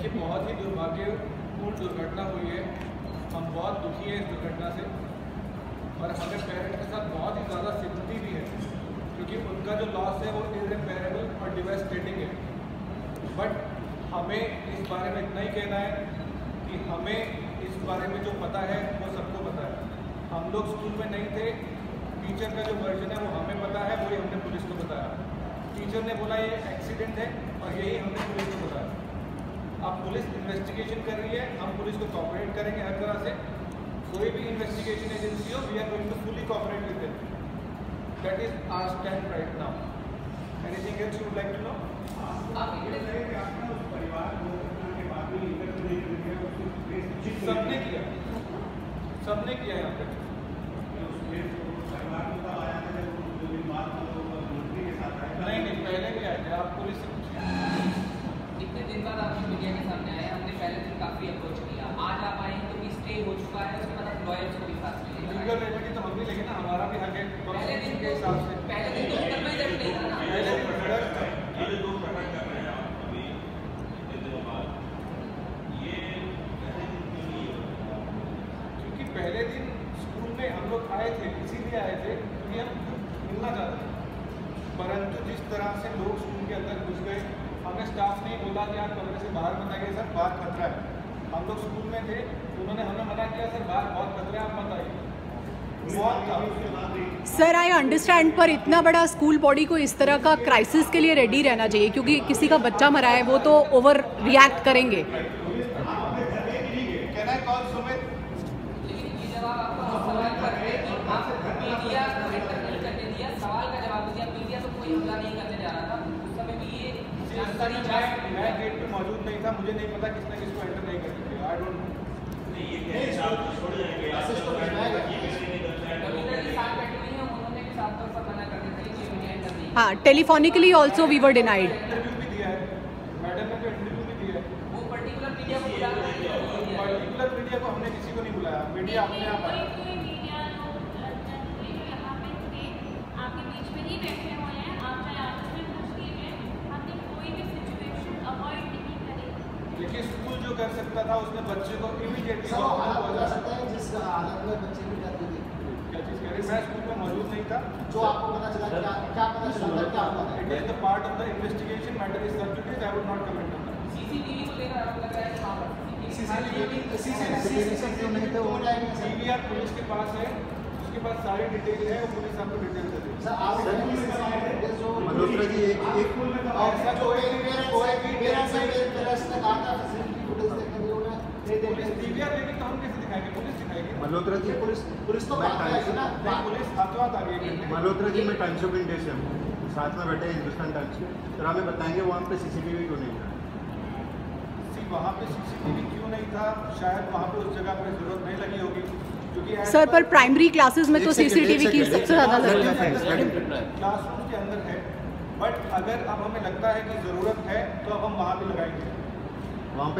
देखिए बहुत ही दुर्भाग्यपूर्ण दुर्घटना हुई है। हम बहुत दुखी हैं इस दुर्घटना से। और हमें पेरेंट्स के साथ बहुत ही ज़्यादा सिंपति भी है, क्योंकि उनका जो लॉस है वो इरेपेरेबल और डिवेस्टेटिंग है। बट हमें इस बारे में इतना ही कहना है कि हमें इस बारे में जो पता है, वो सबको पता है। हम लोग स्कूल में नहीं थे टीचर का जो वर्जन है वो हमें पता है, वही हमने पुलिस को बताया। टीचर ने बोला, ये एक्सीडेंट है और यही हमने पुलिस को बताया। अब पुलिस इन्वेस्टिगेशन कर रही है हम पुलिस को कॉपरेट करेंगे हर तरह से। कोई भी इन्वेस्टिगेशन एजेंसी हो we are going to fully cooperate with them that is our stand right now anything else you would like to know सबने किया। सबने किया यहाँ पे। आए हैं तो हो चुका है उसके बाद आप लॉयर्स को भी साथ रेमेडी तो हम भी लेंगे ना हमारा भी हक है पहले दिन के हिसाब से। पहले दिन तो करना ही नहीं था ना। पहले दिन मर्डर था। क्योंकि पहले दिन स्कूल में हम लोग आए थे इसीलिए आए थे क्योंकि हम मिलना चाहते थे। परंतु जिस तरह से लोग स्कूल के अंदर घुस गए हमें स्टाफ ने बोला कि आप कमरे से बाहर मत आइए सर बाहर खतरा है। हम लोग स्कूल में थे तो उन्होंने हमें मना किया, सर, बाहर बहुत खतरे आप मत आइए। सर आई अंडरस्टैंड पर इतना बड़ा स्कूल बॉडी को इस तरह का क्राइसिस के लिए रेडी रहना चाहिए, क्योंकि किसी का बच्चा मरा है, वो तो ओवर रिएक्ट करेंगे कैन आई कॉल सुमित लेकिन ये जवाब आपका सवाल पर है कि आप मीडिया को एंटर नहीं करने दिया सवाल का जवाब दिया मीडिया तो कोई हमला नहीं करने जा रहा था उस समय भी ये जानकारी मैं गेट पे मौजूद नहीं था मुझे नहीं पता किसने किसको एंटर नहीं करने दिया। आई डोंट नो कमिश्नर के साथ बैठी हुई है उन्होंने भी साफ़ तौर पर मना कर दिया कि मीडिया एंटर नहीं हाँ telephonically also we were denied interview भी दिया है। मैडम ने तो इंटरव्यू भी दिया है। वो पर्टिकुलर मीडिया को बुला कर दिया है पर्टिकुलर मीडिया को हमने किसी को नहीं बुलाया। मीडिया अपने आप आया। कर सकता था उसने बच्चे को इमीडिएटली हैं जिस हालत में बच्चे की डेथ हुई क्या चीज़ कह रही मैं स्कूल में मौजूद नहीं था जो आपको पता चला क्या क्या पता चला क्या हुआ it is the part of the investigation matter is certificate I would not comment on CCTV को लेकर आपको लग रहा है कि वहाँ पर CCTV सीसीटीवी क्यों नहीं थे वो सीबीआर पुलिस के पास है उसके पास सारी डिटेल है वो पुलिस आपको डिटेल दे देगी सर आप जो मल्होत्रा जी एक एक ऐसा कोई कोई भी पेरेंट्स ने पेरेंट्स ने कहा था फैसिलिटी फुटेज देखने के लिए दे दे पुलिस तो हम कैसे दिखाएँगे? पुलिस दिखाएगी। मल्होत्रा जी पुलिस पुलिस तो मैं करेगी ना। पुलिस हाथों आ गई मल्होत्रा जी मैं टाइम्स ऑफ़ इंडिया से हूँ। साथ में बैठे हिंदुस्तान टाइम्स के सर हमें बताएँगे वहाँ पे सीसीटीवी क्यों नहीं था? सी वहाँ पे सीसीटीवी क्यों नहीं था? शायद वहाँ पे उस जगह पे ज़रूरत नहीं लगी होगी। क्योंकि सर पर प्राइमरी क्लासेस में तो सीसीटीवी की सबसे ज़्यादा ज़रूरत है। क्लासरूम के अंदर है। बट अगर अब हमें लगता है कि ज़रूरत है तो अब हम वहाँ पे लगाएँगे। वहाँ पे